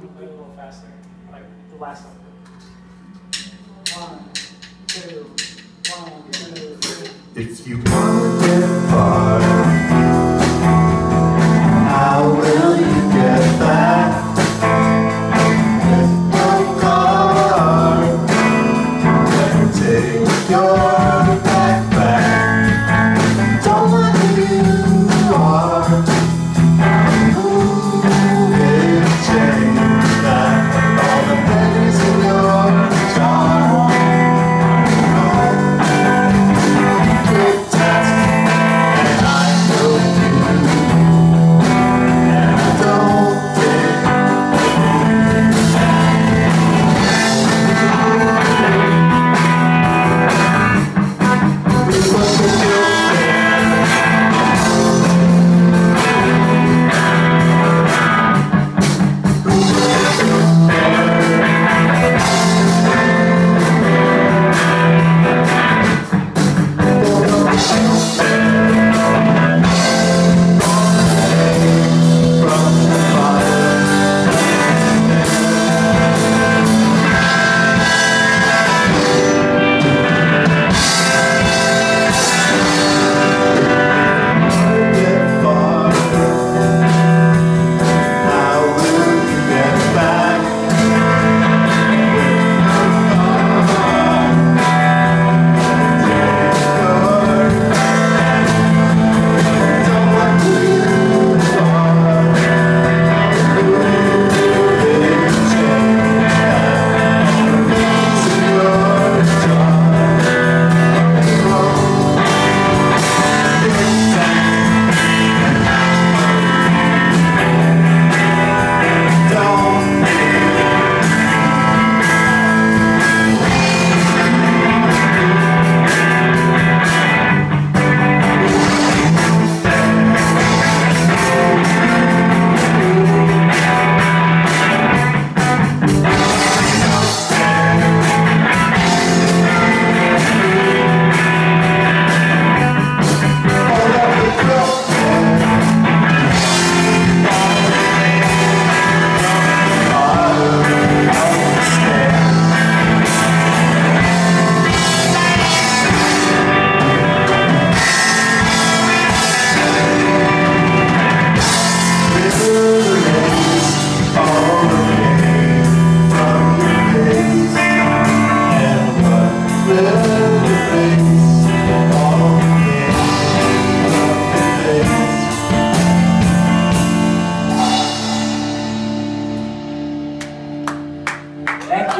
we do it a little faster, like the last one. One, two, one, two, three. If you want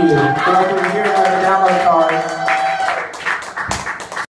you. Welcome here, Dr. Dallas.